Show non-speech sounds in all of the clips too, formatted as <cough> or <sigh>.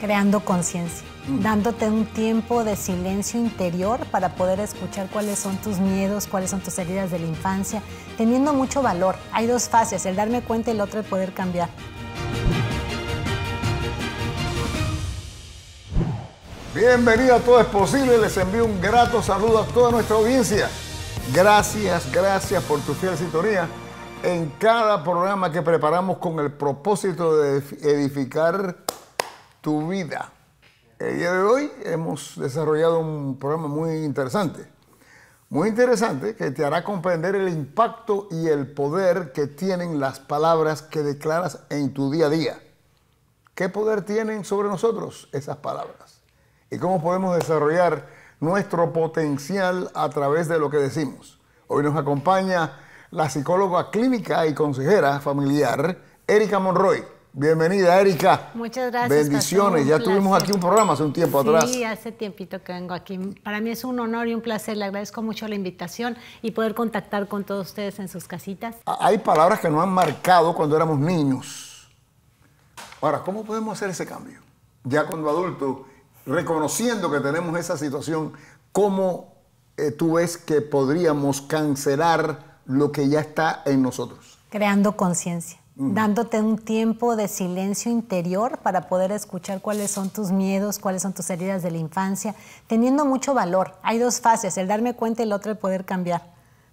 creando conciencia, Mm. dándote un tiempo de silencio interior para poder escuchar cuáles son tus miedos, cuáles son tus heridas de la infancia, teniendo mucho valor. Hay dos fases, el darme cuenta y el otro el poder cambiar. Bienvenido a Todo es Posible. Les envío un grato saludo a toda nuestra audiencia. Gracias, gracias por tu fiel sintonía en cada programa que preparamos con el propósito de edificar tu vida. El día de hoy hemos desarrollado un programa muy interesante. Muy interesante que te hará comprender el impacto y el poder que tienen las palabras que declaras en tu día a día. ¿Qué poder tienen sobre nosotros esas palabras? ¿Y cómo podemos desarrollar nuestro potencial a través de lo que decimos? Hoy nos acompaña la psicóloga clínica y consejera familiar, Erika Monroy. Bienvenida, Erika. Muchas gracias. Bendiciones. Ya tuvimos aquí un programa hace un tiempo atrás. Sí, hace tiempito que vengo aquí. Para mí es un honor y un placer. Le agradezco mucho la invitación y poder contactar con todos ustedes en sus casitas. Hay palabras que nos han marcado cuando éramos niños. Ahora, ¿cómo podemos hacer ese cambio? Ya cuando adultos, reconociendo que tenemos esa situación, ¿cómo eh, tú ves que podríamos cancelar lo que ya está en nosotros? Creando conciencia, dándote un tiempo de silencio interior para poder escuchar cuáles son tus miedos, cuáles son tus heridas de la infancia, teniendo mucho valor. Hay dos fases, el darme cuenta y el otro el poder cambiar.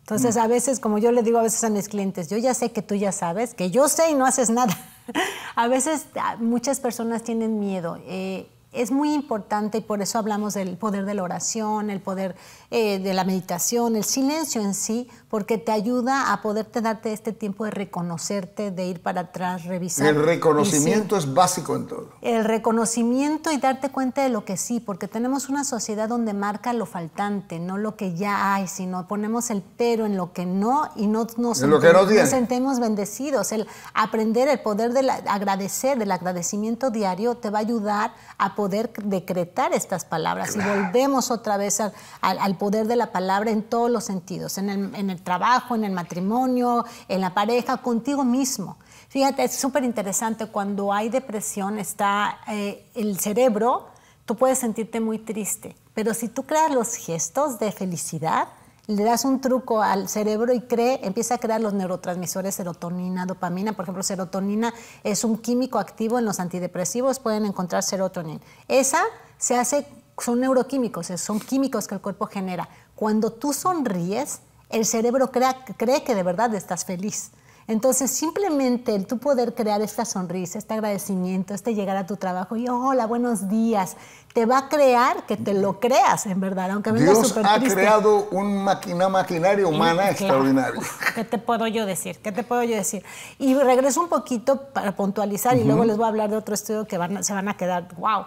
Entonces, a veces, como yo le digo a veces a mis clientes, yo ya sé que tú ya sabes, que yo sé y no haces nada. <laughs> a veces muchas personas tienen miedo. eh, es muy importante y por eso hablamos del poder de la oración, el poder eh, de la meditación, el silencio en sí, porque te ayuda a poderte darte este tiempo de reconocerte, de ir para atrás, revisar. El reconocimiento es básico en todo. el reconocimiento y darte cuenta de lo que sí, porque tenemos una sociedad donde marca lo faltante, no lo que ya hay, sino ponemos el pero en lo que no y no nos, que no nos tiene. sentemos bendecidos. El aprender el poder del agradecer, del agradecimiento diario, te va a ayudar a poder decretar estas palabras. Y volvemos otra vez al, al- al poder de la palabra en todos los sentidos, en el, en el trabajo, en el matrimonio, en la pareja, contigo mismo. Fíjate, es súper interesante cuando hay depresión, está eh, el cerebro, tú puedes sentirte muy triste, pero si tú creas los gestos de felicidad, le das un truco al cerebro y cree, empieza a crear los neurotransmisores serotonina, dopamina. Por ejemplo, serotonina es un químico activo en los antidepresivos, pueden encontrar serotonina. Esa se hace, son neuroquímicos, son químicos que el cuerpo genera. Cuando tú sonríes, el cerebro crea- cree que de verdad estás feliz. Entonces, simplemente el tú poder crear esta sonrisa, este agradecimiento, este llegar a tu trabajo y hola, buenos días, te va a crear que te lo creas, en verdad, aunque Dios ha triste. creado un maqui- una maquinaria humana Claro. extraordinaria. <laughs> ¿Qué te puedo yo decir? ¿Qué te puedo yo decir? Y regreso un poquito para puntualizar y luego les voy a hablar de otro estudio que van se van a quedar, wow.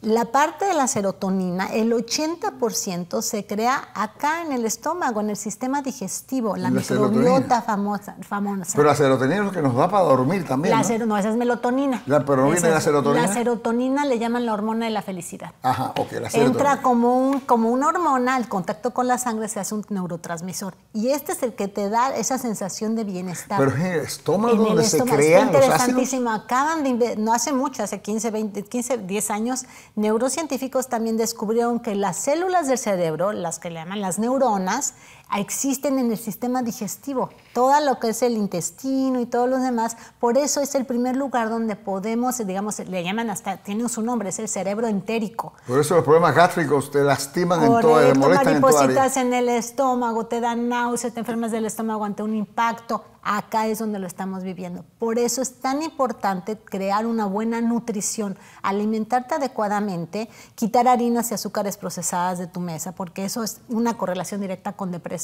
La parte de la serotonina, el 80% se crea acá en el estómago, en el sistema digestivo, la, La microbiota serotonina. famosa, famosa. Pero la serotonina es lo que nos da para dormir también. La ¿no? no, esa es melatonina. La- pero no Esa viene la es- serotonina. La serotonina le llaman la hormona de la felicidad. Ajá, ok, la Entra serotonina. como, un, como una hormona, el contacto con la sangre se hace un neurotransmisor. Y este es el que te da esa sensación de bienestar. Pero es en el estómago En el donde se estómago. Está los ácidos. interesantísimo. Acaban de, no hace mucho, hace 15, 20, 15, 10 años, neurocientíficos también descubrieron que las células del cerebro, las que le llaman las neuronas, existen en el sistema digestivo. Todo lo que es el intestino y todos los demás. Por eso es el primer lugar donde podemos, digamos, le llaman hasta, tiene su nombre, es el cerebro entérico. Por eso los problemas gástricos te lastiman en toda, te Correcto, molestan en toda maripositas en el estómago, te dan náuseas, te enfermas del estómago ante un impacto. Acá es donde lo estamos viviendo. Por eso es tan importante crear una buena nutrición, alimentarte adecuadamente, quitar harinas y azúcares procesadas de tu mesa, porque eso es una correlación directa con depresión.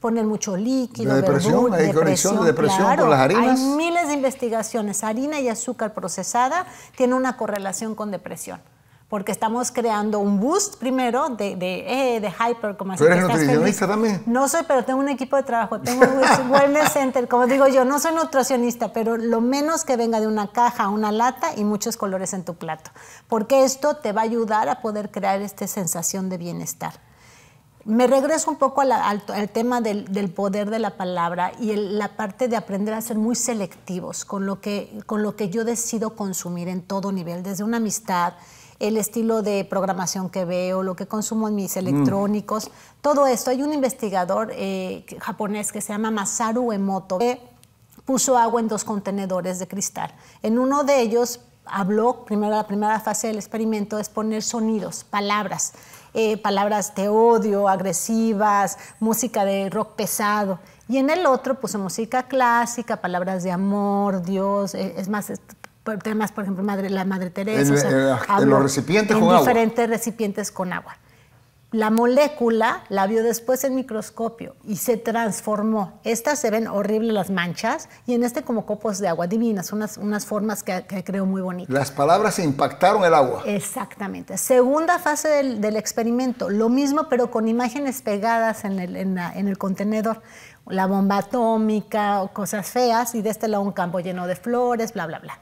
Poner mucho líquido, ¿De depresión? verdura, ¿Hay conexión de depresión claro. con las harinas? Hay miles de investigaciones. Harina y azúcar procesada tiene una correlación con depresión. Porque estamos creando un boost primero de, de, eh, de hyper, como así ¿Tú eres nutricionista feliz. también? No soy, pero tengo un equipo de trabajo. Tengo un <laughs> wellness center. Como digo yo, no soy nutricionista, pero lo menos que venga de una caja una lata y muchos colores en tu plato. Porque esto te va a ayudar a poder crear esta sensación de bienestar. Me regreso un poco al, tema del, poder de la palabra y la parte de aprender a ser muy selectivos con lo, que, con lo que yo decido consumir en todo nivel, desde una amistad, el estilo de programación que veo, lo que consumo en mis mm. electrónicos, todo esto. Hay un investigador eh, japonés que se llama Masaru Emoto que puso agua en dos contenedores de cristal. En uno de ellos habló, primero la primera fase del experimento es poner sonidos, palabras, eh, palabras de odio, agresivas, música de rock pesado. Y en el otro puso música clásica, palabras de amor, Dios, eh, es más, temas, por ejemplo, madre, la Madre Teresa. En, los recipientes con agua. diferentes recipientes con agua. La molécula la vio después en microscopio y se transformó. Estas se ven horribles las manchas y en este como copos de agua divinas, unas, unas formas que, que creo muy bonitas. Las palabras impactaron el agua. Exactamente. Segunda fase del, experimento, lo mismo pero con imágenes pegadas en el, en el contenedor. La bomba atómica o cosas feas y de este lado un campo lleno de flores, bla, bla, bla.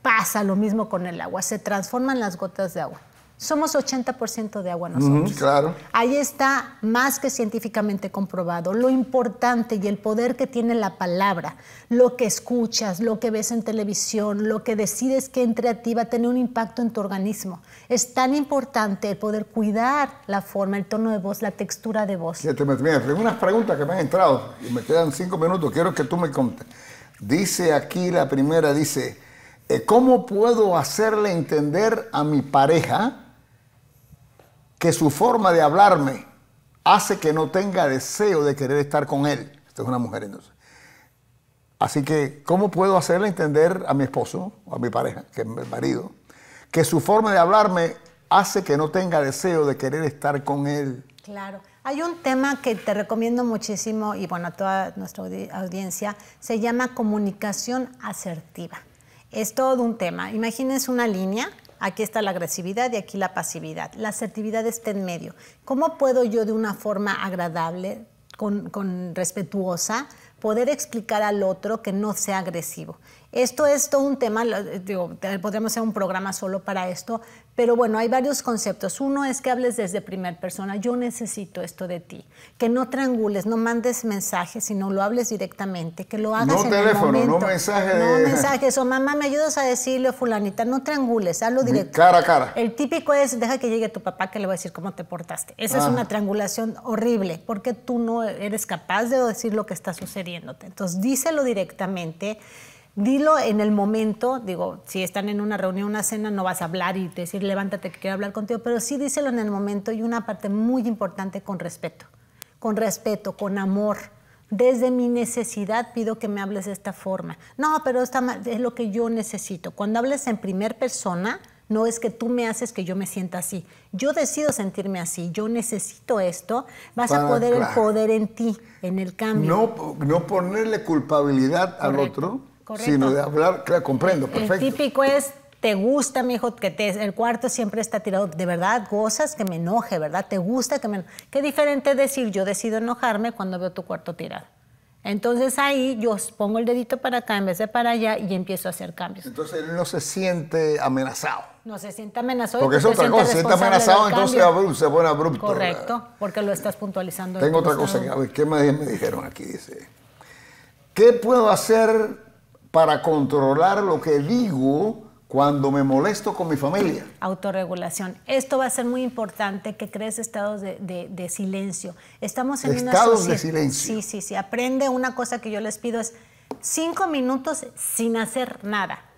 Pasa lo mismo con el agua, se transforman las gotas de agua. Somos 80% de agua nosotros. claro. Ahí está más que científicamente comprobado lo importante y el poder que tiene la palabra, lo que escuchas, lo que ves en televisión, lo que decides que entre a ti va a tener un impacto en tu organismo. Es tan importante el poder cuidar la forma, el tono de voz, la textura de voz. Mira, tengo unas preguntas que me han entrado y me quedan cinco minutos. Quiero que tú me contes. Dice aquí la primera, dice, eh, ¿cómo puedo hacerle entender a mi pareja? Que su forma de hablarme hace que no tenga deseo de querer estar con él. Esta es una mujer entonces. Así que, ¿cómo puedo hacerle entender a mi esposo, a mi pareja, que es mi marido, que su forma de hablarme hace que no tenga deseo de querer estar con él? Claro. Hay un tema que te recomiendo muchísimo y bueno, a toda nuestra audiencia, se llama comunicación asertiva. Es todo un tema. Imagínense una línea Aquí está la agresividad y aquí la pasividad. La asertividad está en medio. ¿Cómo puedo yo de una forma agradable, con, respetuosa, poder explicar al otro que no sea agresivo? Esto es todo un tema, podríamos hacer un programa solo para esto, pero bueno, hay varios conceptos. Uno es que hables desde primera persona, yo necesito esto de ti. Que no triangules, no mandes mensajes, sino lo hables directamente, que lo hagas no en teléfono, el momento. No mensajes. No mensajes, o mamá, me ayudas a decirle, fulanita, no triangules, hazlo directo. Cara a cara. El típico es, deja que llegue tu papá que le va a decir cómo te portaste. Esa es una triangulación horrible, porque tú no eres capaz de decir lo que está sucediéndote. Entonces, díselo directamente dilo en el momento, digo, si están en una reunión, una cena, no vas a hablar y decir levántate que quiero hablar contigo, pero sí díselo en el momento y una parte muy importante con respeto, con respeto, con amor. Desde mi necesidad pido que me hables de esta forma. No, pero esta es lo que yo necesito. Cuando hables en primer persona, no es que tú me haces que yo me sienta así. Yo decido sentirme así. Yo necesito esto. Vas a poder el poder en ti, en el cambio. No, no ponerle culpabilidad al otro, Sino de hablar, claro, comprendo, perfecto. El típico es, te gusta, mi hijo, que te, el cuarto siempre está tirado. De verdad, gozas que me enoje, ¿verdad? Te gusta que me Qué diferente decir, yo decido enojarme cuando veo tu cuarto tirado. Entonces ahí yo pongo el dedito para acá en vez de para allá y empiezo a hacer cambios. Entonces él no se siente amenazado. No se siente amenazado. Porque es otra cosa, se siente amenazado, entonces se pone abrupto. Correcto, porque lo estás puntualizando. Tengo otra cosa, a ver, ¿qué me, me dijeron aquí? Dice, ¿qué puedo hacer para controlar lo que digo cuando me molesto con mi familia. Autorregulación. Esto va a ser muy importante que crees estados de, silencio. Estamos en estados una de silencio. Sí, sí, sí. Aprende una cosa que yo les pido es cinco minutos sin hacer nada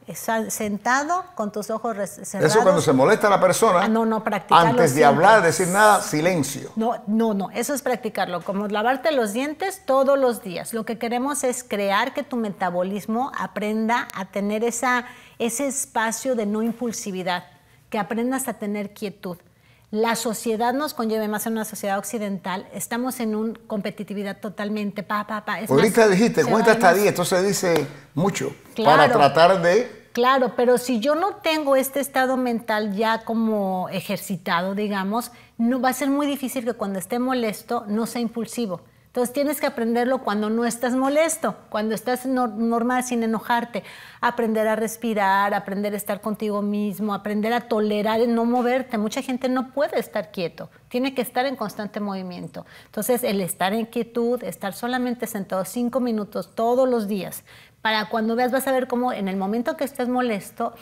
sentado con tus ojos cerrados. Eso cuando se molesta a la persona. Ah, no, no, Antes de hablar, decir nada, silencio. No, no, no, eso es practicarlo. Como lavarte los dientes todos los días. Lo que queremos es crear que tu metabolismo aprenda a tener esa, ese espacio de no impulsividad, que aprendas a tener quietud. La sociedad nos conlleve más en una sociedad occidental. Estamos en una competitividad totalmente pa, pa, pa. Ahorita dijiste, cuenta hasta 10, esto se dice mucho para tratar de... Claro, pero si yo no tengo este estado mental ya como ejercitado, digamos, no va a ser muy difícil que cuando esté molesto no sea impulsivo Entonces tienes que aprenderlo cuando no estás molesto, cuando estás normal sin enojarte. Aprender a respirar, aprender a estar contigo mismo, aprender a tolerar el no moverte. Mucha gente no puede estar quieto, tiene que estar en constante movimiento. Entonces el estar en quietud, estar solamente sentado cinco minutos todos los días, para cuando veas vas a ver cómo en el momento que estés molesto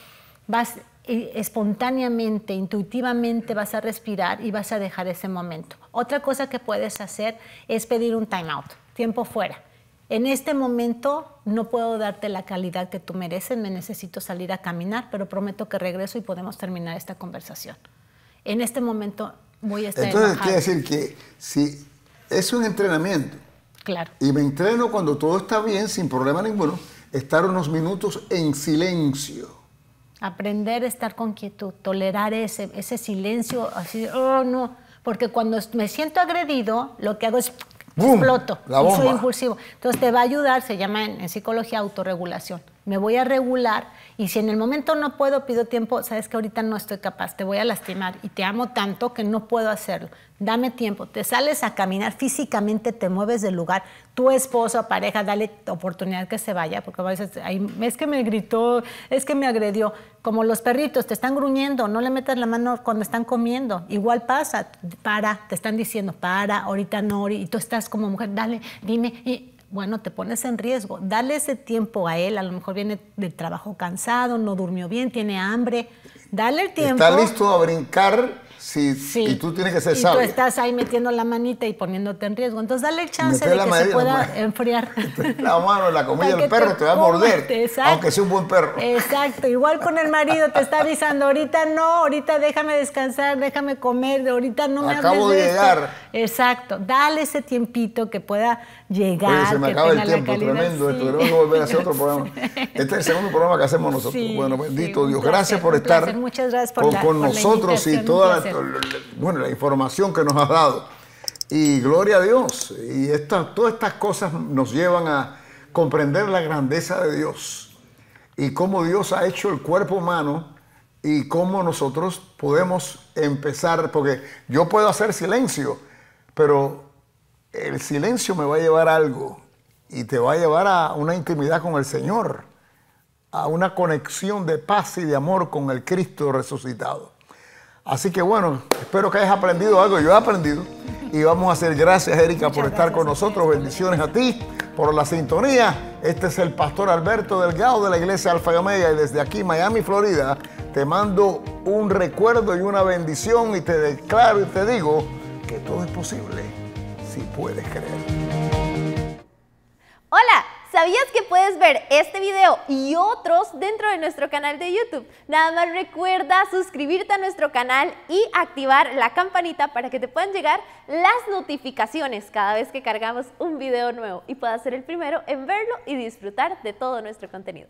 vas espontáneamente, intuitivamente vas a respirar y vas a dejar ese momento. Otra cosa que puedes hacer es pedir un time out, tiempo fuera. En este momento no puedo darte la calidad que tú mereces, me necesito salir a caminar, pero prometo que regreso y podemos terminar esta conversación. En este momento voy a estar Entonces quiere decir que si es un entrenamiento, claro. y me entreno cuando todo está bien, sin problema ninguno, estar unos minutos en silencio Aprender a estar con quietud, tolerar ese, ese silencio, así, oh no, porque cuando me siento agredido, lo que hago es exploto, y soy impulsivo. Entonces te va a ayudar, se llama en psicología autorregulación me voy a regular y si en el momento no puedo, pido tiempo, sabes que ahorita no estoy capaz, te voy a lastimar y te amo tanto que no puedo hacerlo. Dame tiempo, te sales a caminar físicamente, te mueves del lugar, tu esposo pareja, dale oportunidad que se vaya, porque a veces es que me gritó, es que me agredió, como los perritos, te están gruñendo, no le metas la mano cuando están comiendo, igual pasa, para, te están diciendo, para, ahorita no, y tú estás como mujer, dale, dime, bueno, te pones en riesgo. Dale ese tiempo a él, a lo mejor viene del trabajo cansado, no durmió bien, tiene hambre. Dale el tiempo. Está listo a brincar Sí, sí. Y tú tienes que ser sabio. Y tú estás ahí metiendo la manita y poniéndote en riesgo. Entonces, dale el chance de que se pueda enfriar. <laughs> La mano la comida del perro te, va a morder, aunque sea un buen perro. Exacto. Igual con el marido te está avisando, ahorita no, ahorita déjame descansar, déjame comer, ahorita no me Acabo de, llegar. Exacto. Dale ese tiempito que pueda llegar. Oye, se me acaba el tiempo, tremendo esto. Queremos volver a hacer otro programa. <laughs> Este es el segundo programa que hacemos nosotros. bueno, bendito Dios. gracias por estar Muchas gracias por con, con nosotros y toda bueno, la información que nos has dado. Y gloria a Dios. Y todas estas cosas nos llevan a comprender la grandeza de Dios y cómo Dios ha hecho el cuerpo humano y cómo nosotros podemos empezar, porque yo puedo hacer silencio, pero el silencio me va a llevar a algo y te va a llevar a una intimidad con el Señor, a una conexión de paz y de amor con el Cristo resucitado. Así que bueno, espero que hayas aprendido algo. Yo he aprendido. Y vamos a hacer gracias, Erika, por estar con nosotros. Bendiciones a ti por la sintonía. Este es el pastor Alberto Delgado de la iglesia Alfa y Omega. Y desde aquí, Miami, Florida, te mando un recuerdo y una bendición. Y te declaro y te digo que todo es posible si puedes creer. Hola. ¿Sabías puedes ver este video y otros dentro de nuestro canal de YouTube? Nada más recuerda suscribirte a nuestro canal y activar la campanita para que te puedan llegar las notificaciones cada vez que cargamos un video nuevo y puedas ser el primero en verlo y disfrutar de todo nuestro contenido.